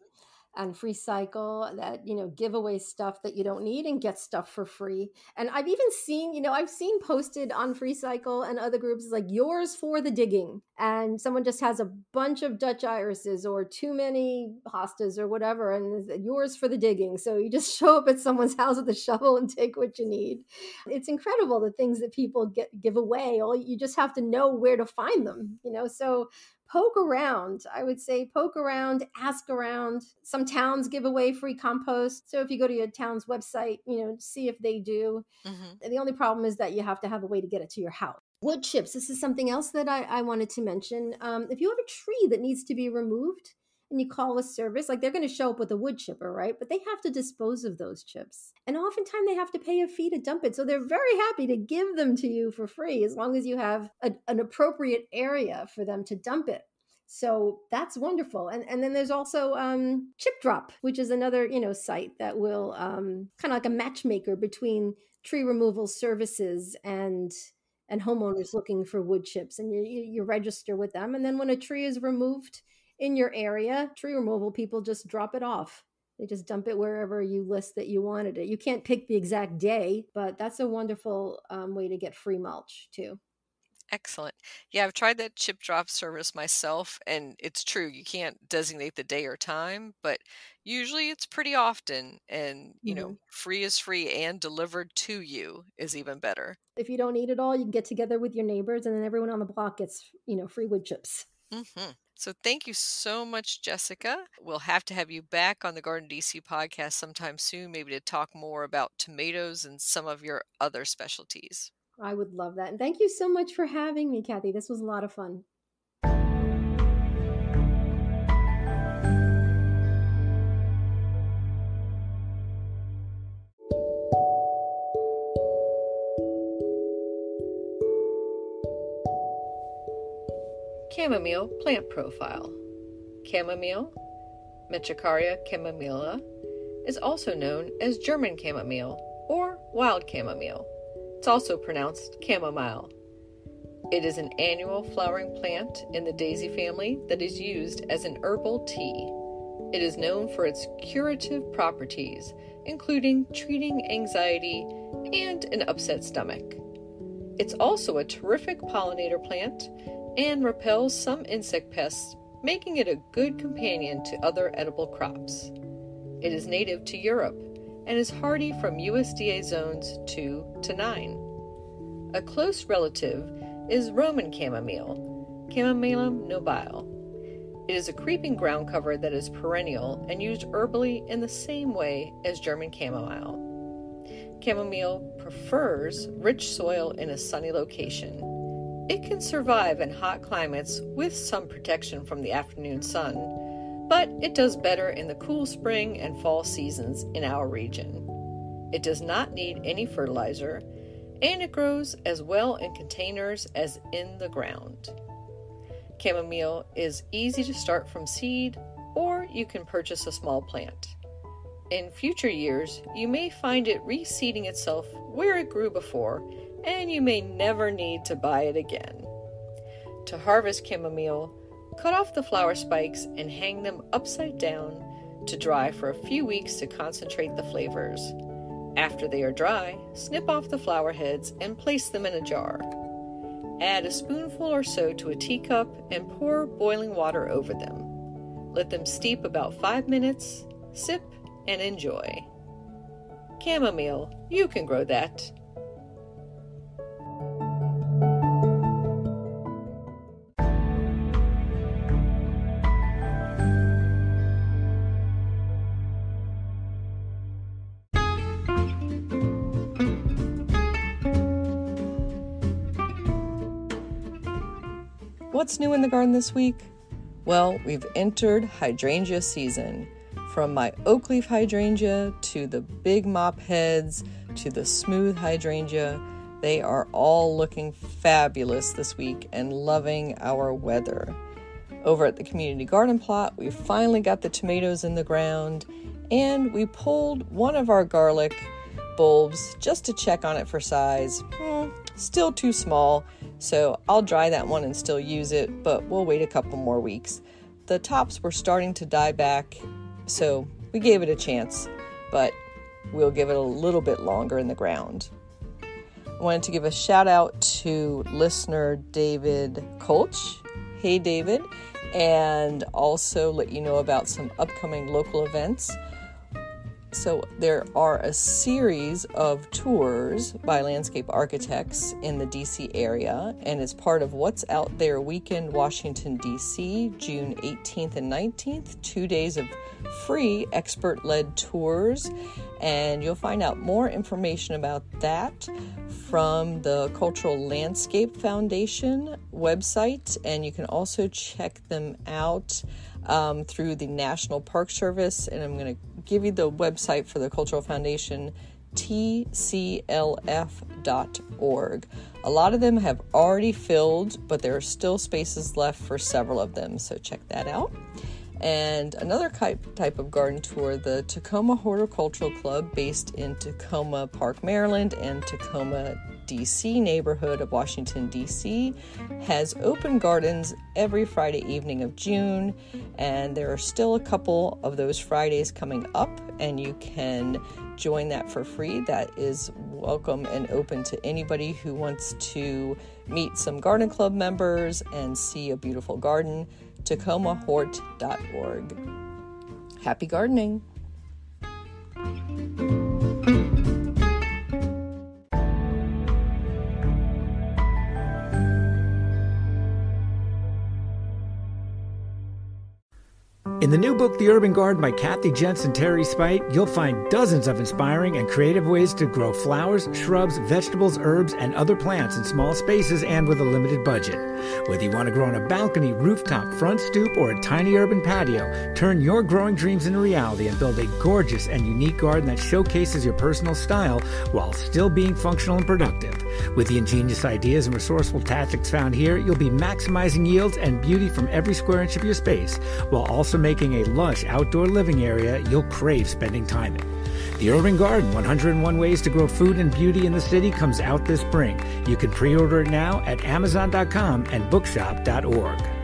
[SPEAKER 2] and free cycle that you know give away stuff that you don't need and get stuff for free. And i've even seen you know i've seen posted on free cycle and other groups like yours for the digging. And someone just has a bunch of dutch irises or too many hostas or whatever and yours for the digging. So you just show up at someone's house with a shovel and take what you need. It's incredible the things that people get give away. All you just have to know where to find them you know? So poke around. I would say poke around, ask around. Some towns give away free compost. So if you go to your town's website, you know, see if they do. Mm-hmm. The only problem is that you have to have a way to get it to your house. Wood chips. This is something else that I, I wanted to mention. Um, if you have a tree that needs to be removed, and you call a service, like they're going to show up with a wood chipper, right? But they have to dispose of those chips. And oftentimes they have to pay a fee to dump it. So they're very happy to give them to you for free as long as you have a, an appropriate area for them to dump it. So that's wonderful. And and then there's also um, Chip Drop, which is another you know site that will um, kind of like a matchmaker between tree removal services and and homeowners looking for wood chips, and you, you register with them. And then when a tree is removed, in your area, tree removal people just drop it off. They just dump it wherever you list that you wanted it. You can't pick the exact day, but that's a wonderful um, way to get free mulch too.
[SPEAKER 1] Excellent. Yeah, I've tried that chip drop service myself, and it's true. You can't designate the day or time, but usually it's pretty often. And, you mm-hmm. know, free is free and delivered to you is even better.
[SPEAKER 2] If you don't need it all, you can get together with your neighbors, and then everyone on the block gets, you know, free wood chips.
[SPEAKER 1] Mm-hmm. So thank you so much, Jessica. We'll have to have you back on the Garden DC podcast sometime soon, maybe to talk more about tomatoes and some of your other specialties.
[SPEAKER 2] I would love that. And thank you so much for having me, Kathy. This was a lot of fun.
[SPEAKER 1] Chamomile plant profile. Chamomile, Matricaria chamomilla, is also known as German chamomile or wild chamomile. It's also pronounced chamomile. It is an annual flowering plant in the daisy family that is used as an herbal tea. It is known for its curative properties, including treating anxiety and an upset stomach. It's also a terrific pollinator plant and repels some insect pests making it a good companion to other edible crops. It is native to Europe and is hardy from USDA zones 2 to 9. A close relative is Roman chamomile, Chamaemelum nobile. It is a creeping ground cover that is perennial and used herbally in the same way as German chamomile. Chamomile prefers rich soil in a sunny location. It can survive in hot climates with some protection from the afternoon sun, but it does better in the cool spring and fall seasons in our region. It does not need any fertilizer, and it grows as well in containers as in the ground. Chamomile is easy to start from seed, or you can purchase a small plant. In future years, you may find it reseeding itself where it grew before, and you may never need to buy it again. To harvest chamomile, cut off the flower spikes and hang them upside down to dry for a few weeks to concentrate the flavors. After they are dry, snip off the flower heads and place them in a jar. Add a spoonful or so to a teacup and pour boiling water over them. Let them steep about five minutes, sip, and enjoy. Chamomile, you can grow that. What's new in the garden this week? Well, we've entered hydrangea season. From my oak leaf hydrangea to the big mop heads to the smooth hydrangea, they are all looking fabulous this week and loving our weather. Over at the community garden plot, we finally got the tomatoes in the ground and we pulled one of our garlic bulbs just to check on it for size. Hmm, still too small, so I'll dry that one and still use it, but we'll wait a couple more weeks. The tops were starting to die back so we gave it a chance, but we'll give it a little bit longer in the ground. I wanted to give a shout out to listener David Kolch. Hey, David. And also let you know about some upcoming local events. So, there are a series of tours by landscape architects in the DC area, and it's part of What's Out There Weekend, Washington, DC, June 18th and 19th. Two days of free expert led tours, and you'll find out more information about that from the Cultural Landscape Foundation website, and you can also check them out um, through the National Park Service. And I'm going to give you the website for the Cultural Foundation, tclf.org. A lot of them have already filled, but there are still spaces left for several of them, so check that out. And another type of garden tour, the Takoma Horticultural Club, based in Takoma Park, Maryland, and Takoma, DC neighborhood of Washington, D.C., has open gardens every Friday evening of June, and there are still a couple of those Fridays coming up, and you can join that for free. That is welcome and open to anybody who wants to meet some garden club members and see a beautiful garden. TakomaHort.org. Happy gardening!
[SPEAKER 3] In the new book, The Urban Garden by Kathy Jentz Teri Speight, you'll find dozens of inspiring and creative ways to grow flowers, shrubs, vegetables, herbs, and other plants in small spaces and with a limited budget. Whether you want to grow on a balcony, rooftop, front stoop, or a tiny urban patio, turn your growing dreams into reality and build a gorgeous and unique garden that showcases your personal style while still being functional and productive. With the ingenious ideas and resourceful tactics found here, you'll be maximizing yields and beauty from every square inch of your space while also making a lush outdoor living area you'll crave spending time in. The Urban Garden 101 Ways to Grow Food and Beauty in the City comes out this spring. You can pre order it now at Amazon.com and Bookshop.org.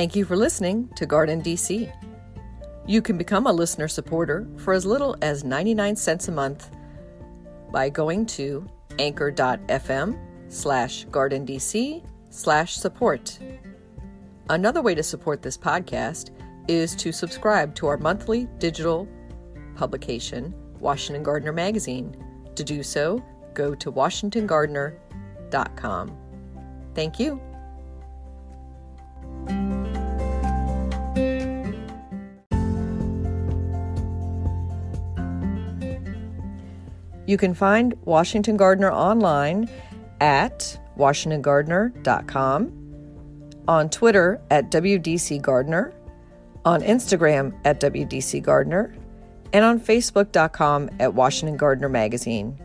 [SPEAKER 1] Thank you for listening to Garden DC. You can become a listener supporter for as little as 99 cents a month by going to anchor.fm slash gardendc slash support. Another way to support this podcast is to subscribe to our monthly digital publication, Washington Gardener Magazine. To do so, go to washingtongardener.com. Thank you. You can find Washington Gardener online at washingtongardener.com, on Twitter at WDC Gardener, on Instagram at WDC Gardener, and on Facebook.com at Washington Gardener Magazine.